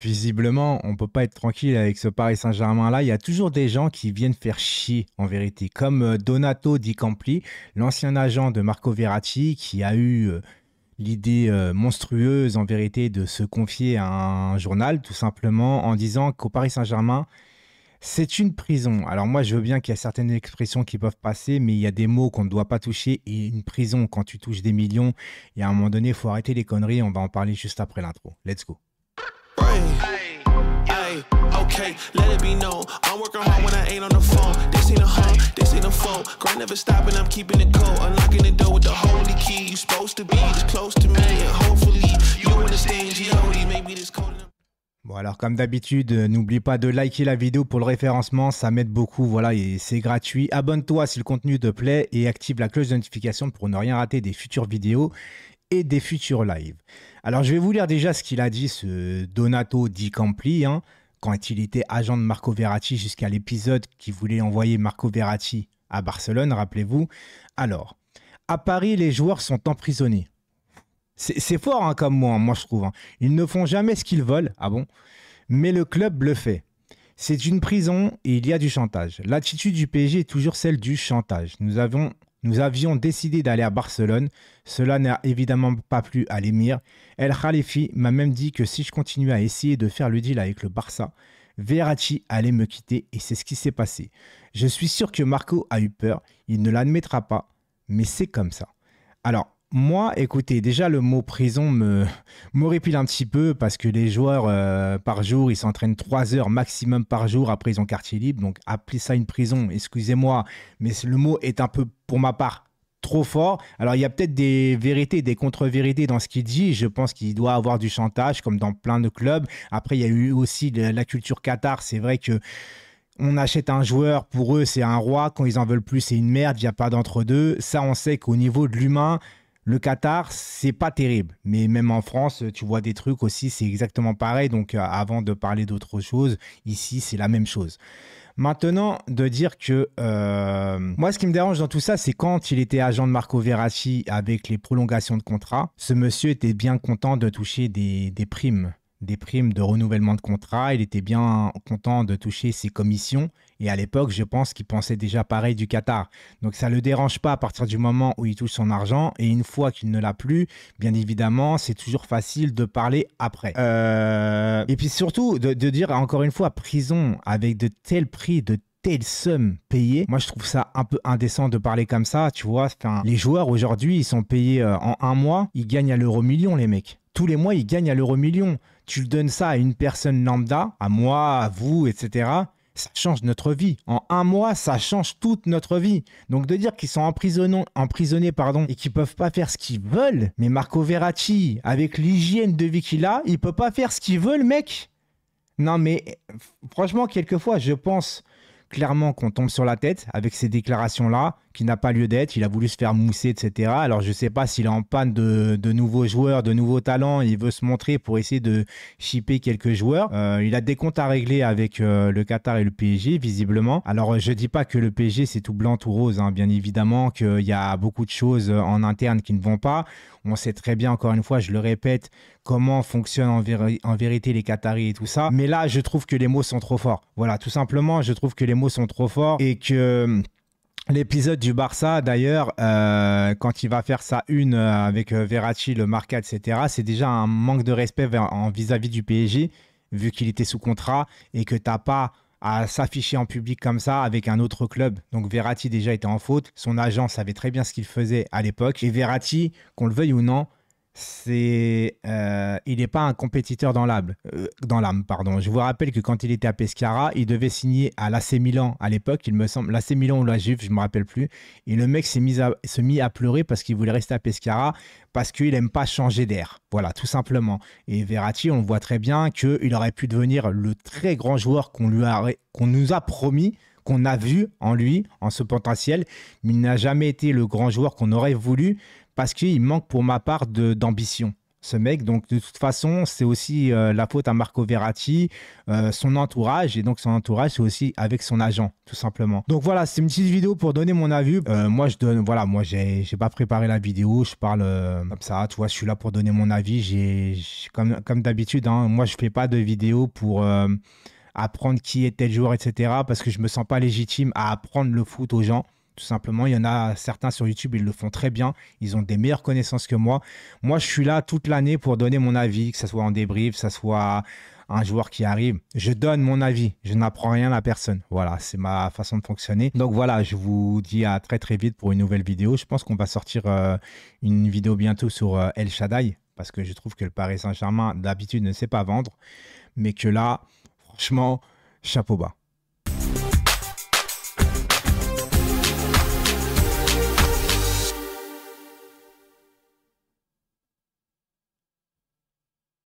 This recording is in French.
Visiblement, on peut pas être tranquille avec ce Paris Saint-Germain-là. Il y a toujours des gens qui viennent faire chier, en vérité. Comme euh, Donato Di Campli, l'ancien agent de Marco Verratti, qui a eu euh, l'idée euh, monstrueuse, en vérité, de se confier à un journal, tout simplement, en disant qu'au Paris Saint-Germain, c'est une prison. Alors moi, je veux bien qu'il y a certaines expressions qui peuvent passer, mais il y a des mots qu'on ne doit pas toucher. Et une prison, quand tu touches des millions, et à un moment donné, il faut arrêter les conneries. On va en parler juste après l'intro. Let's go. Okay, let it be known. I'm working hard when I ain't on the phone. This ain't a home, this ain't a phone. Grind never stopping, I'm keeping it cold. Unlocking the door with the holy key. You supposed to be this close to me, and hopefully you understand G.O.D. Maybe this cold. Bon alors comme d'habitude, euh, n'oublie pas de liker la vidéo pour le référencement, ça m'aide beaucoup, voilà, et c'est gratuit. Abonne-toi si le contenu te plaît et active la cloche de notification pour ne rien rater des futures vidéos et des futurs lives. Alors je vais vous lire déjà ce qu'il a dit, ce Donato Di Campli, hein quand il était agent de Marco Verratti jusqu'à l'épisode qui voulait envoyer Marco Verratti à Barcelone, rappelez-vous. Alors, à Paris, les joueurs sont emprisonnés. C'est fort hein, comme moi, moi je trouve. Hein. Ils ne font jamais ce qu'ils veulent, ah bon? Mais le club le fait. C'est une prison et il y a du chantage. L'attitude du PSG est toujours celle du chantage. Nous avons nous avions décidé d'aller à Barcelone. Cela n'a évidemment pas plu à l'émir. El Khalifi m'a même dit que si je continuais à essayer de faire le deal avec le Barça, Verratti allait me quitter et c'est ce qui s'est passé. Je suis sûr que Marco a eu peur, il ne l'admettra pas, mais c'est comme ça. Alors, moi, écoutez, déjà le mot prison me m'horripile un petit peu parce que les joueurs euh, par jour, ils s'entraînent 3 heures maximum par jour. Après, ils ont quartier libre. Donc, appeler ça une prison, excusez-moi, mais le mot est un peu, pour ma part, trop fort. Alors, il y a peut-être des vérités, des contre-vérités dans ce qu'il dit. Je pense qu'il doit avoir du chantage, comme dans plein de clubs. Après, il y a eu aussi la culture Qatar. C'est vrai que on achète un joueur, pour eux, c'est un roi. Quand ils en veulent plus, c'est une merde. Il n'y a pas d'entre-deux. Ça, on sait qu'au niveau de l'humain, le Qatar, c'est pas terrible, mais même en France, tu vois des trucs aussi, c'est exactement pareil. Donc, euh, avant de parler d'autre chose, ici, c'est la même chose. Maintenant, de dire que euh, moi, ce qui me dérange dans tout ça, c'est quand il était agent de Marco Verratti avec les prolongations de contrat, ce monsieur était bien content de toucher des primes des primes de renouvellement de contrat. Il était bien content de toucher ses commissions. Et à l'époque, je pense qu'il pensait déjà pareil du Qatar. Donc ça ne le dérange pas à partir du moment où il touche son argent. Et une fois qu'il ne l'a plus, bien évidemment, c'est toujours facile de parler après. Euh, et puis surtout, de, dire encore une fois, prison avec de tels prix, de telles sommes payées. Moi, je trouve ça un peu indécent de parler comme ça. Tu vois, les joueurs aujourd'hui, ils sont payés euh, en un mois. Ils gagnent à l'euro million, les mecs. Tous les mois, ils gagnent à l'euro million tu le donnes ça à une personne lambda, à moi, à vous, etc., ça change notre vie. En un mois, ça change toute notre vie. Donc de dire qu'ils sont emprisonnés, pardon, et qu'ils peuvent pas faire ce qu'ils veulent, mais Marco Verratti, avec l'hygiène de vie qu'il a, il peut pas faire ce qu'il veut, mec. Non mais franchement, quelquefois, je pense clairement qu'on tombe sur la tête avec ces déclarations-là, qui n'a pas lieu d'être. Il a voulu se faire mousser, etc. Alors je ne sais pas s'il est en panne de, nouveaux joueurs, de nouveaux talents. Il veut se montrer pour essayer de shipper quelques joueurs. Euh, il a des comptes à régler avec euh, le Qatar et le PSG, visiblement. Alors je ne dis pas que le PSG c'est tout blanc, tout rose. Hein. Bien évidemment qu'il y a beaucoup de choses en interne qui ne vont pas. On sait très bien, encore une fois, je le répète, comment fonctionnent en, vérité les Qataris et tout ça. Mais là, je trouve que les mots sont trop forts. Voilà, tout simplement, je trouve que les mots sont trop forts et que L'épisode du Barça, d'ailleurs, euh, quand il va faire sa une euh, avec euh, Verratti, le Marca, etc., c'est déjà un manque de respect vis-à-vis du PSG, vu qu'il était sous contrat et que tu n'as pas à s'afficher en public comme ça avec un autre club. Donc Verratti déjà était en faute, son agent savait très bien ce qu'il faisait à l'époque. Et Verratti, qu'on le veuille ou non, c'est euh, il n'est pas un compétiteur dans l'âme. Euh, dans l'âme, pardon. Je vous rappelle que quand il était à Pescara, il devait signer à l'AC Milan à l'époque, il me semble, l'AC Milan ou la Juve, je me rappelle plus. Et le mec s'est mis à, pleurer parce qu'il voulait rester à Pescara parce qu'il n'aime pas changer d'air. Voilà, tout simplement. Et Verratti, on voit très bien qu'il aurait pu devenir le très grand joueur qu'on lui a, qu'on nous a promis qu'on a vu en lui, en ce potentiel, mais il n'a jamais été le grand joueur qu'on aurait voulu parce qu'il manque pour ma part d'ambition. ce mec. Donc, de toute façon, c'est aussi euh, la faute à Marco Verratti, euh, son entourage. Et donc, son entourage, c'est aussi avec son agent, tout simplement. Donc, voilà, c'est une petite vidéo pour donner mon avis. Euh, moi, je donne, voilà, moi, j'ai pas préparé la vidéo. Je parle comme ça, tu je suis là pour donner mon avis. J'ai, comme, comme d'habitude, hein, moi, je fais pas de vidéo pour apprendre qui est tel joueur, etc. Parce que je me sens pas légitime à apprendre le foot aux gens. Tout simplement, il y en a certains sur YouTube, ils le font très bien. Ils ont des meilleures connaissances que moi. Moi, je suis là toute l'année pour donner mon avis, que ce soit en débrief, que ce soit un joueur qui arrive. Je donne mon avis. Je n'apprends rien à personne. Voilà, c'est ma façon de fonctionner. Donc voilà, je vous dis à très très vite pour une nouvelle vidéo. Je pense qu'on va sortir euh, une vidéo bientôt sur euh, El Shaddai parce que je trouve que le Paris Saint-Germain d'habitude ne sait pas vendre, mais que là, franchement, chapeau bas.